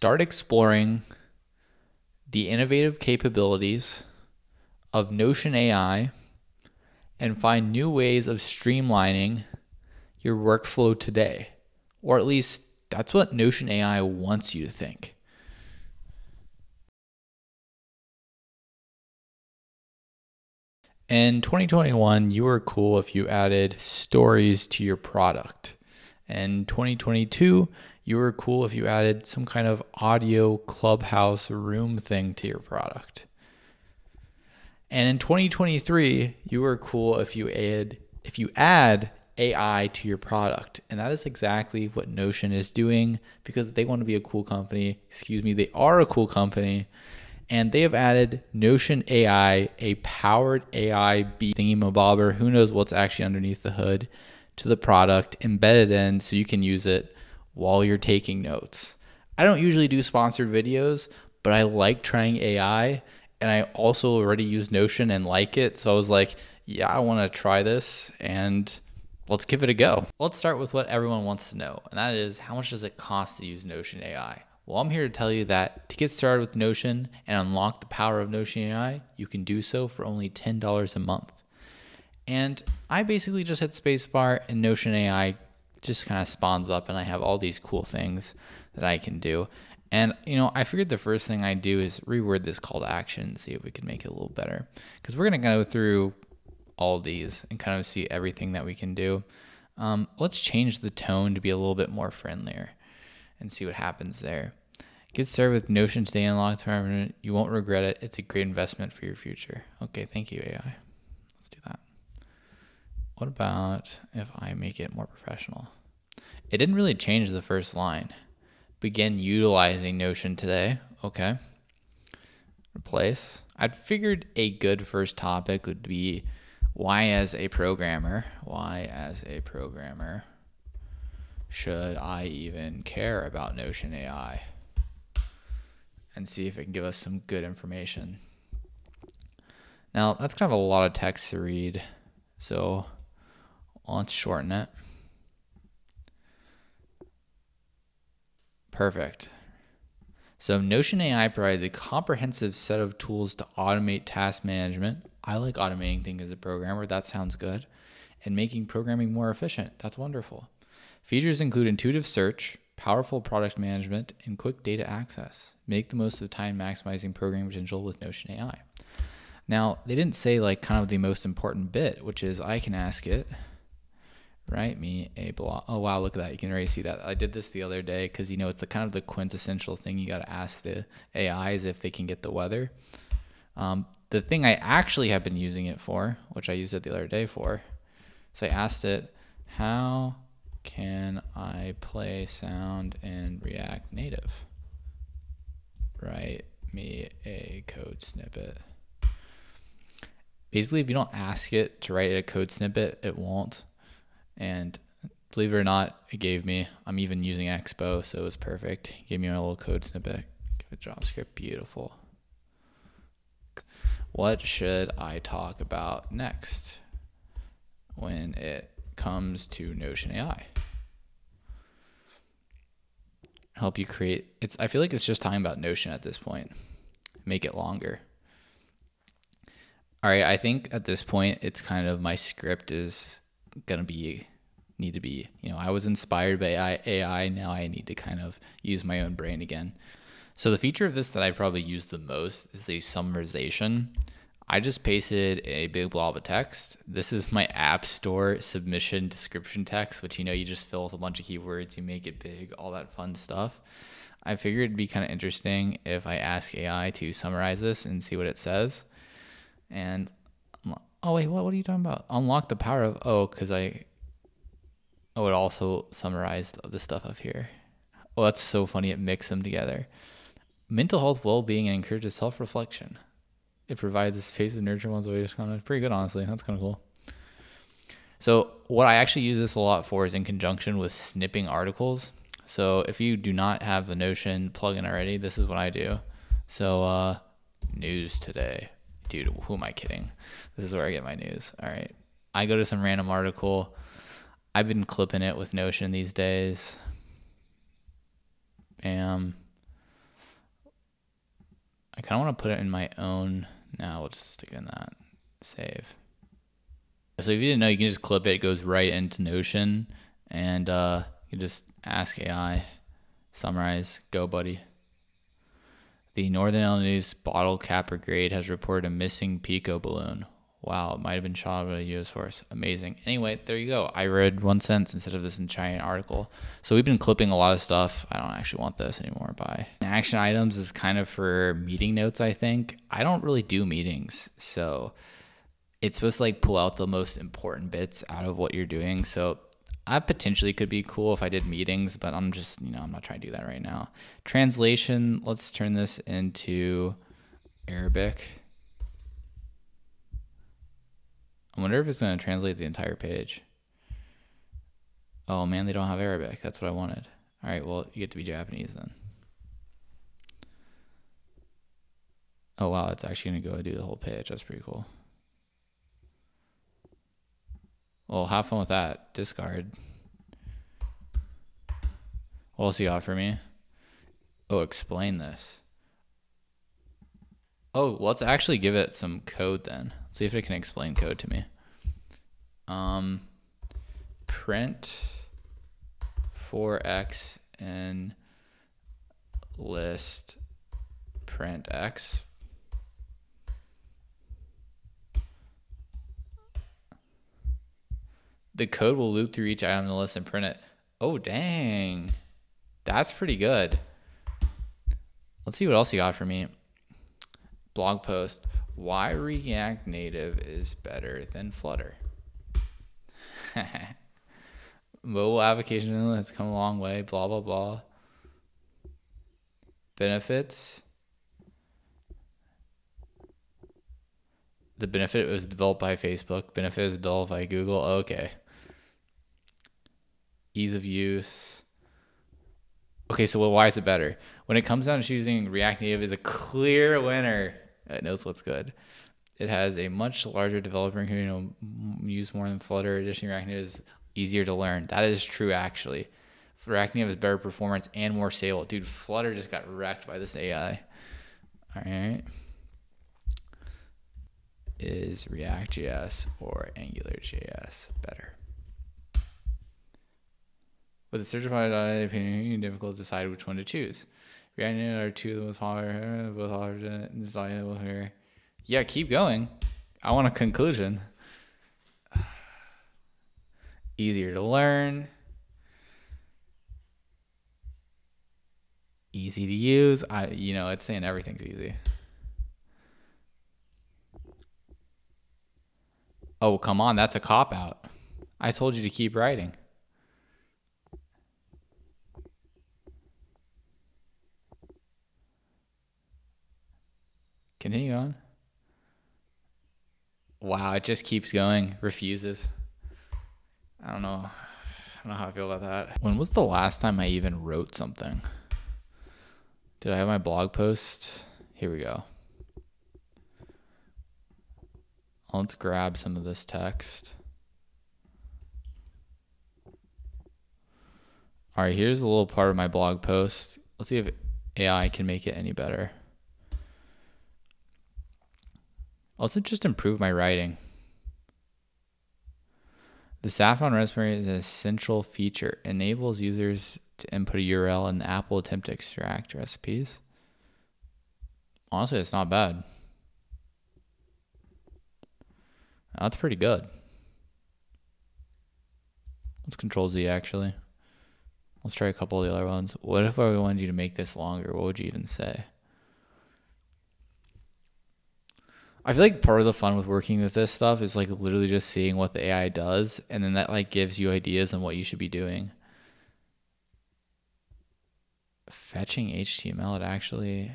start exploring the innovative capabilities of Notion AI and find new ways of streamlining your workflow today. Or at least that's what Notion AI wants you to think. In 2021, you were cool if you added stories to your product. In 2022, you were cool if you added some kind of audio clubhouse room thing to your product. And in 2023, you were cool if you add if you add AI to your product. And that is exactly what Notion is doing because they want to be a cool company. Excuse me, they are a cool company and they have added Notion AI, a powered AI beat thingamabobber. Who knows what's actually underneath the hood to the product embedded in so you can use it while you're taking notes. I don't usually do sponsored videos, but I like trying AI and I also already use Notion and like it. So I was like, yeah, I want to try this and let's give it a go. Let's start with what everyone wants to know, and that is how much does it cost to use Notion AI? Well, I'm here to tell you that to get started with Notion and unlock the power of Notion AI, you can do so for only $10 a month. And I basically just hit spacebar and Notion AI just kind of spawns up and I have all these cool things that I can do. And you know, I figured the first thing I do is reword this call to action and see if we can make it a little better. Because we're gonna go through all these and kind of see everything that we can do. Um, let's change the tone to be a little bit more friendlier and see what happens there. Get started with Notion today and long term. You won't regret it. It's a great investment for your future. Okay, thank you, AI. Let's do that. What about if I make it more professional? It didn't really change the first line. Begin utilizing Notion today. Okay. Replace. I'd figured a good first topic would be why, as a programmer, why, as a programmer, should I even care about Notion AI? and see if it can give us some good information. Now, that's kind of a lot of text to read, so let's shorten it. Perfect. So, Notion AI provides a comprehensive set of tools to automate task management. I like automating things as a programmer, that sounds good. And making programming more efficient, that's wonderful. Features include intuitive search, powerful product management, and quick data access. Make the most of time maximizing program potential with Notion AI. Now, they didn't say like kind of the most important bit, which is I can ask it, write me a blog. Oh, wow, look at that. You can already see that. I did this the other day because, you know, it's kind of the quintessential thing you got to ask the AIs if they can get the weather. Um, the thing I actually have been using it for, which I used it the other day for, is I asked it, how can I play sound in React Native? Write me a code snippet. Basically, if you don't ask it to write a code snippet, it won't. And believe it or not, it gave me, I'm even using Expo, so it was perfect. It gave me a little code snippet. Give it JavaScript, beautiful. What should I talk about next when it comes to Notion AI. Help you create it's I feel like it's just talking about Notion at this point. Make it longer. All right, I think at this point it's kind of my script is going to be need to be, you know, I was inspired by AI, AI, now I need to kind of use my own brain again. So the feature of this that I probably use the most is the summarization. I just pasted a big blob of text. This is my app store submission description text, which you know you just fill with a bunch of keywords, you make it big, all that fun stuff. I figured it'd be kind of interesting if I ask AI to summarize this and see what it says. And oh wait, what what are you talking about? Unlock the power of oh, because I oh it also summarized the stuff up here. Oh, that's so funny. It mixed them together. Mental health, well-being, and encourages self-reflection it provides a space of nurture one's way. It's kind of pretty good, honestly. That's kind of cool. So what I actually use this a lot for is in conjunction with snipping articles. So if you do not have the Notion plugin already, this is what I do. So uh, news today, dude. Who am I kidding? This is where I get my news. All right, I go to some random article. I've been clipping it with Notion these days. Bam. I kind of want to put it in my own. Now we'll just stick it in that. Save. So if you didn't know, you can just clip it. It goes right into Notion, and uh, you just ask AI, summarize, go, buddy. The Northern Illinois bottle cap brigade has reported a missing Pico balloon. Wow, it might have been shot by a U.S. force. Amazing. Anyway, there you go. I read one sentence instead of this giant article. So we've been clipping a lot of stuff. I don't actually want this anymore. By action items is kind of for meeting notes. I think I don't really do meetings, so it's supposed to like pull out the most important bits out of what you're doing. So I potentially could be cool if I did meetings, but I'm just you know I'm not trying to do that right now. Translation. Let's turn this into Arabic. I wonder if it's going to translate the entire page. Oh man, they don't have Arabic. That's what I wanted. All right, well, you get to be Japanese then. Oh wow, it's actually going to go do the whole page. That's pretty cool. Well, have fun with that. Discard. What else you got for me? Oh, explain this. Oh, let's actually give it some code then. Let's see if it can explain code to me. Um, print for x and list print x. The code will loop through each item in the list and print it. Oh, dang. That's pretty good. Let's see what else you got for me blog post why React Native is better than Flutter. Mobile application has come a long way, blah, blah, blah. Benefits. The benefit was developed by Facebook. Benefit is developed by Google. Okay. Ease of use. Okay, so well, why is it better? When it comes down to choosing React Native is a clear winner. It knows what's good. It has a much larger developer community, use more than Flutter. Additionally, React Native is easier to learn. That is true, actually. React Native has better performance and more stable. Dude, Flutter just got wrecked by this AI. All right. Is React.js or AngularJS better? With a certified opinion, is difficult to decide which one to choose. Granted, are two of the most popular, both are here. Yeah, keep going. I want a conclusion. Easier to learn. Easy to use. I you know, it's saying everything's easy. Oh, come on, that's a cop out. I told you to keep writing. Continue on. Wow, it just keeps going. Refuses. I don't know. I don't know how I feel about that. When was the last time I even wrote something? Did I have my blog post? Here we go. Let's grab some of this text. All right, here's a little part of my blog post. Let's see if AI can make it any better. Also, just improve my writing. The Saffron Raspberry is an essential feature. Enables users to input a URL and the app will attempt to extract recipes. Honestly, it's not bad. That's pretty good. Let's control Z actually. Let's try a couple of the other ones. What if I wanted you to make this longer? What would you even say? I feel like part of the fun with working with this stuff is like literally just seeing what the AI does, and then that like gives you ideas on what you should be doing. Fetching HTML, it actually,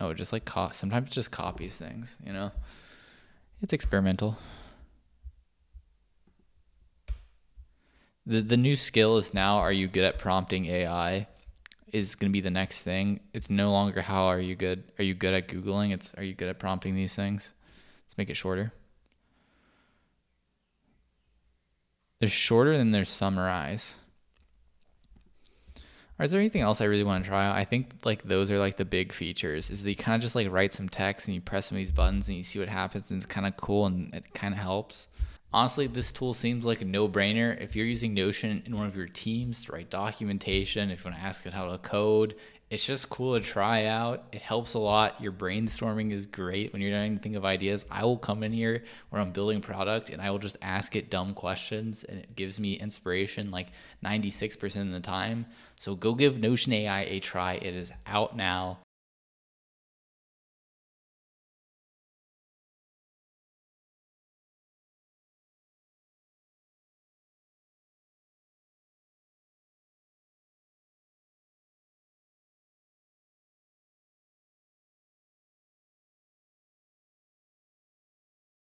oh, it just like co- sometimes it just copies things, you know. It's experimental. The the new skill is now: Are you good at prompting AI? Is going to be the next thing. It's no longer how are you good? Are you good at Googling? It's are you good at prompting these things? Let's make it shorter. There's shorter than their summarize. Or is there anything else I really want to try? I think like those are like the big features. Is that you kind of just like write some text and you press some of these buttons and you see what happens and it's kind of cool and it kind of helps. Honestly, this tool seems like a no-brainer. If you're using Notion in one of your teams to write documentation, if you want to ask it how to code, it's just cool to try out. It helps a lot. Your brainstorming is great when you're trying to think of ideas. I will come in here when I'm building product and I will just ask it dumb questions and it gives me inspiration like 96% of the time. So go give Notion AI a try. It is out now.